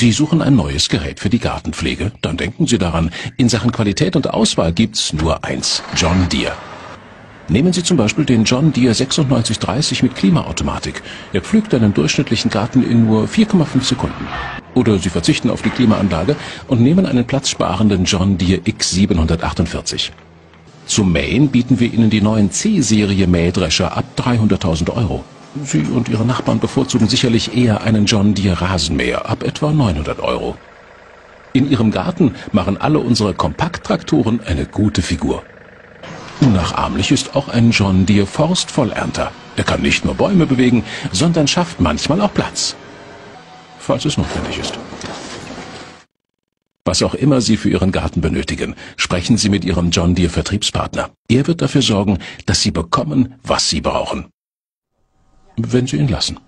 Sie suchen ein neues Gerät für die Gartenpflege? Dann denken Sie daran, in Sachen Qualität und Auswahl gibt's nur eins, John Deere. Nehmen Sie zum Beispiel den John Deere 9630 mit Klimaautomatik. Er pflügt einen durchschnittlichen Garten in nur 4,5 Sekunden. Oder Sie verzichten auf die Klimaanlage und nehmen einen platzsparenden John Deere X748. Zum Mähen bieten wir Ihnen die neuen C-Serie Mähdrescher ab 300.000 Euro. Sie und Ihre Nachbarn bevorzugen sicherlich eher einen John Deere Rasenmäher ab etwa 900 Euro. In Ihrem Garten machen alle unsere Kompakttraktoren eine gute Figur. Unnachahmlich ist auch ein John Deere Forstvollernter. Er kann nicht nur Bäume bewegen, sondern schafft manchmal auch Platz. Falls es notwendig ist. Was auch immer Sie für Ihren Garten benötigen, sprechen Sie mit Ihrem John Deere Vertriebspartner. Er wird dafür sorgen, dass Sie bekommen, was Sie brauchen wenn Sie ihn lassen.